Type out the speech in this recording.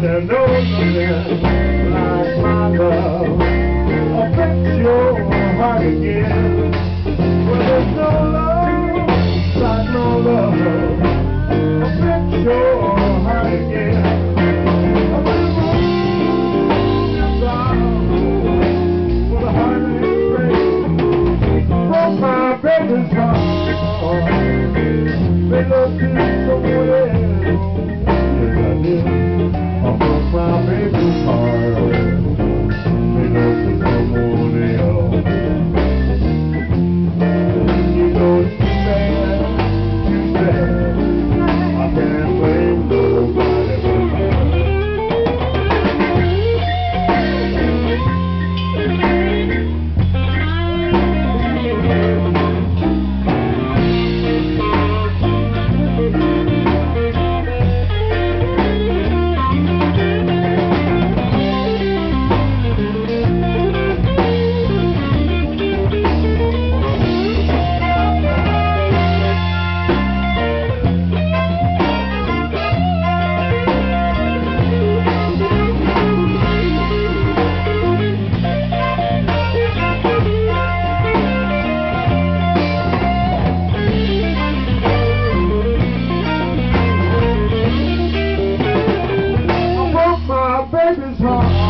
there's no nothing like my love affects your heart again. Well, there's no love like no love affects your heart again. I'm gonna move baby's heart.